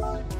Bye.